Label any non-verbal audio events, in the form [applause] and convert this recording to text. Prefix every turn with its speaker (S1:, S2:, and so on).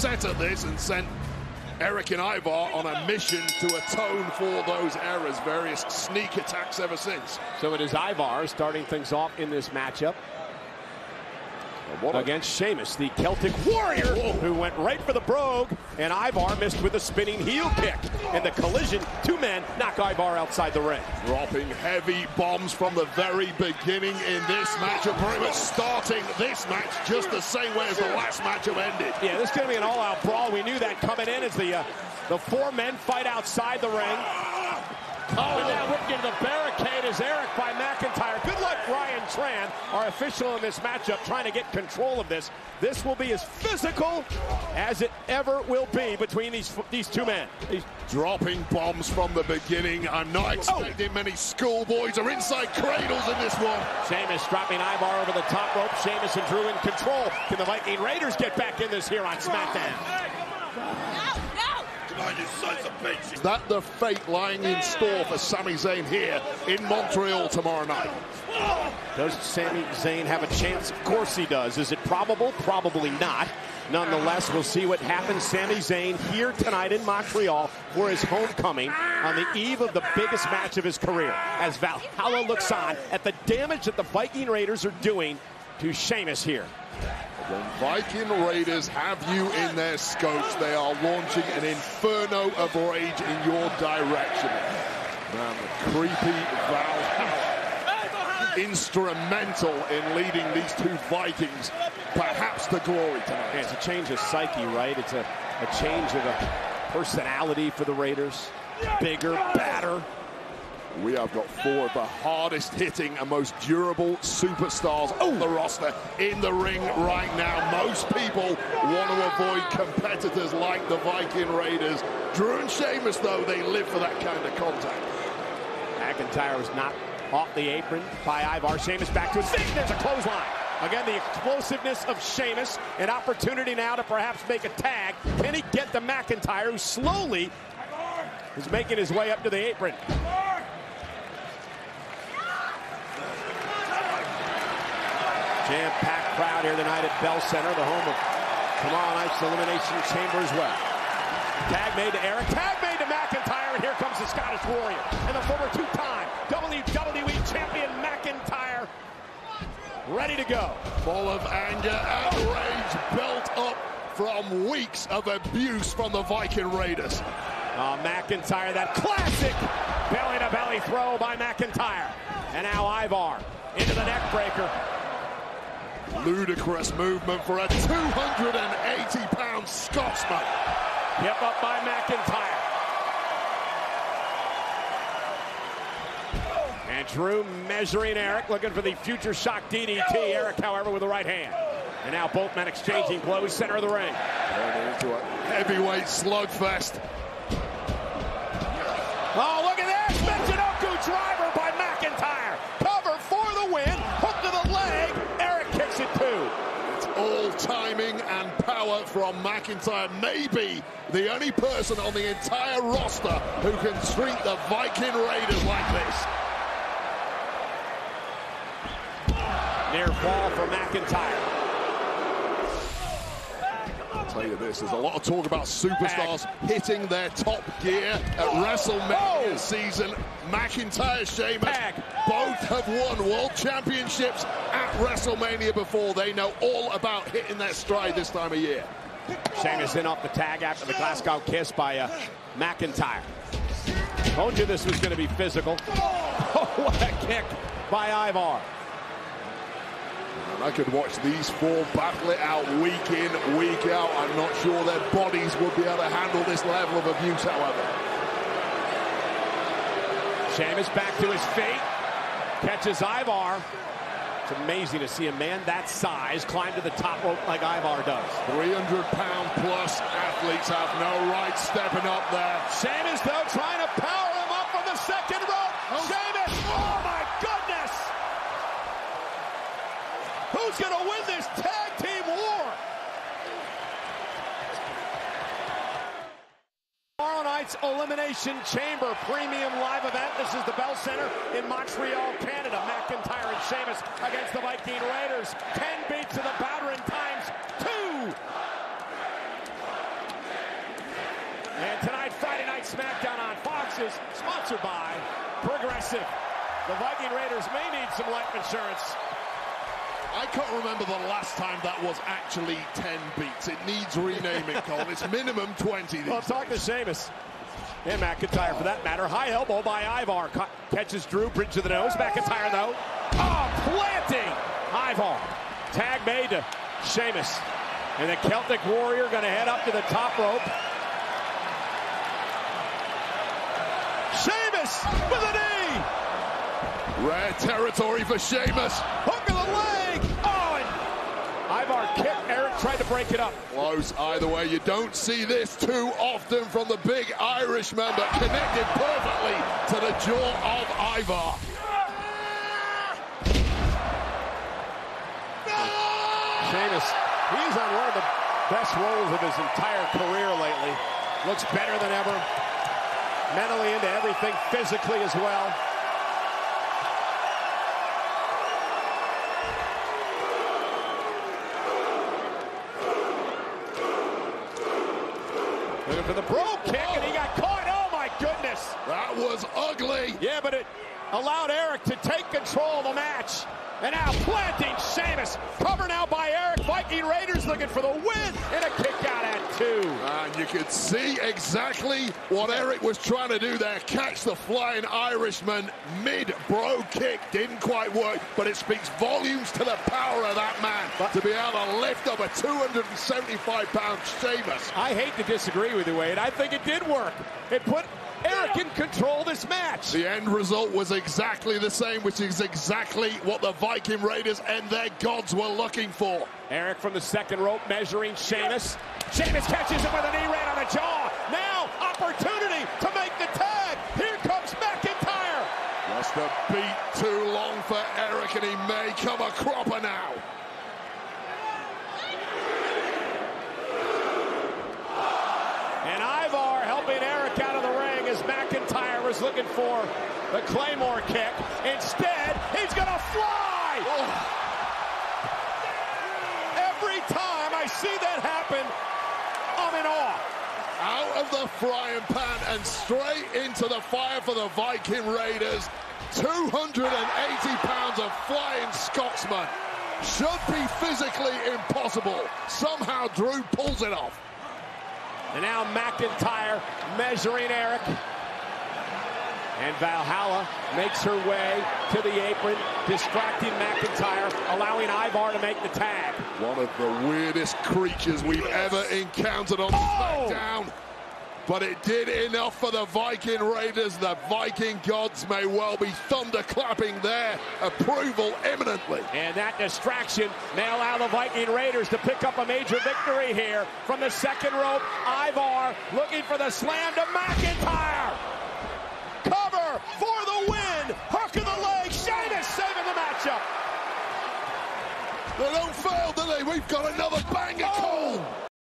S1: set at this and sent Erik and Ivar on a mission to atone for those errors. Various sneak attacks ever since.
S2: So it is Ivar starting things off in this matchup against Sheamus, the Celtic warrior, who went right for the brogue, and Ivar missed with a spinning heel kick. In the collision, two men knock Ivar outside the ring.
S1: Dropping heavy bombs from the very beginning in this matchup, pretty much starting this match just the same way as the last matchup ended.
S2: Yeah, this is going to be an all-out brawl. We knew that coming in as the uh, the four men fight outside the ring. Oh, and now ripped into the barricade is Erik by McIntyre. Good luck, Ryan Tran, our official in this matchup, trying to get control of this. This will be as physical as it ever will be between these these two men. He's
S1: dropping bombs from the beginning. I'm not oh. expecting oh. many schoolboys or inside cradles in this one.
S2: Sheamus dropping Ivar over the top rope. Sheamus and Drew in control. Can the Viking Raiders get back in this here on SmackDown?
S1: Is that the fate lying in store for Sami Zayn here in Montreal tomorrow night?
S2: Does Sami Zayn have a chance? Of course he does. Is it probable? Probably not. Nonetheless, we'll see what happens. Sami Zayn here tonight in Montreal for his homecoming on the eve of the biggest match of his career as Valhalla looks on at the damage that the Viking Raiders are doing to Sheamus here.
S1: When Viking Raiders have you in their scopes, they are launching an inferno of rage in your direction. Man, the creepy Valhalla, instrumental in leading these two Vikings, perhaps the glory tonight.
S2: Yeah, it's a change of psyche, right? It's a, a change of a personality for the Raiders. Bigger, badder,
S1: we have got four of the hardest hitting and most durable superstars on the roster in the ring right now. Most people want to avoid competitors like the Viking Raiders. Drew and Sheamus, though, they live for that kind of contact.
S2: McIntyre was not off the apron by Ivar. Sheamus back to his feet. There's a clothesline. Again, the explosiveness of Sheamus. An opportunity now to perhaps make a tag. Can he get the McIntyre, who slowly is making his way up to the apron? Jam-packed crowd here tonight at Bell Center, the home of tomorrow night's Elimination Chamber as well. Tag made to Erik. tag made to McIntyre, and here comes the Scottish Warrior and the former two-time WWE Champion McIntyre ready to go.
S1: Full of anger and rage built up from weeks of abuse from the Viking Raiders.
S2: Uh, McIntyre, that classic belly-to-belly -belly throw by McIntyre. And now Ivar into the neck breaker.
S1: Ludicrous movement for a 280-pound Scotsman.
S2: Hip up by McIntyre. And Drew measuring Erik, looking for the future shock DDT. Erik, however, with the right hand. And now both men exchanging blows, center of the ring.
S1: Turning into a heavyweight slugfest.
S2: Oh, look at this! Michinoku driver by McIntyre. Cover for the win. Hook to the leg. Erik kicks it too.
S1: It's all timing and power from McIntyre. Maybe the only person on the entire roster who can treat the Viking Raiders like this.
S2: Near fall for McIntyre I'll
S1: tell you this, there's a lot of talk about superstars hitting their top gear at WrestleMania season. McIntyre, Sheamus, both have won world championships WrestleMania before. They know all about hitting their stride this time of year.
S2: Sheamus in off the tag after the Glasgow kiss by uh, McIntyre. Told you this was going to be physical. [laughs] Oh, what a kick by Ivar.
S1: I could watch these four battle it out week in, week out. I'm not sure their bodies would be able to handle this level of abuse, however.
S2: Sheamus back to his feet. Catches Ivar. It's amazing to see a man that size climb to the top rope like Ivar does.
S1: 300 pound plus athletes have no right stepping up there.
S2: Sheamus, though, trying to power him up from the second rope. Oh. Sheamus, oh my goodness! Who's going to win this tag team war? Night's Elimination Chamber premium live event. This is the Bell Center in Montreal, Canada. McIntyre and Sheamus against the Viking Raiders. 10 beats of the Bodhrán times two. And tonight, Friday Night SmackDown on Fox is sponsored by Progressive. The Viking Raiders may need some life insurance.
S1: I can't remember the last time that was actually 10 beats. It needs renaming, Cole. It's minimum 20
S2: Well, talk to Sheamus. And McIntyre, for that matter. High elbow by Ivar. Catches Drew, bridge to the nose. McIntyre, though. Oh, planting! Ivar. Tag made to Sheamus. And the Celtic Warrior going to head up to the top rope. Sheamus with a knee!
S1: Rare territory for Sheamus.
S2: Hook of the leg! Oh, and Ivar kicked. Erik tried to break it up.
S1: Close either way. You don't see this too often from the big Irishman, but connected perfectly to the jaw of Ivar.
S2: Sheamus, he's on one of the best rolls of his entire career lately. Looks better than ever. Mentally into everything, physically as well. Looking for the brogue kick, and he got caught. Oh, my goodness.
S1: That was ugly.
S2: Yeah, but it allowed Erik to take control of the match. And now planting Sheamus. Cover now by Erik. Viking Raiders looking for the win. And a kick out at two.
S1: And you could see exactly what Erik was trying to do there. Catch the flying Irishman mid-Brogue kick. Didn't quite work, but it speaks volumes to the power of that man but, to be able to lift up a 275-pound Sheamus.
S2: I hate to disagree with you, Wade. I think it did work. It put can control this match.
S1: The end result was exactly the same, which is exactly what the Viking Raiders and their gods were looking for.
S2: Erik from the second rope measuring Sheamus. Sheamus catches him with a knee right on the jaw. Now, opportunity to make the tag. Here comes McIntyre.
S1: Just a beat too long for Erik, and he may come a cropper now.
S2: And Ivar helping Erik out of the ring as McIntyre was looking for the Claymore kick. Instead, he's going to fly! Oh. Every time I see that happen, I'm in awe.
S1: Out of the frying pan and straight into the fire for the Viking Raiders. 280 pounds of flying Scotsman. Should be physically impossible. Somehow Drew pulls it off.
S2: And now McIntyre measuring Erik. And Valhalla makes her way to the apron, distracting McIntyre, allowing Ivar to make the tag.
S1: One of the weirdest creatures we've ever encountered on oh! SmackDown. But it did enough for the Viking Raiders. The Viking gods may well be thunderclapping their approval imminently.
S2: And that distraction may allow the Viking Raiders to pick up a major victory here. From the second rope, Ivar looking for the slam to McIntyre. For the win. Hook of the leg. Sheamus saving the matchup.
S1: They don't fail, do they? We've got another banger oh. call.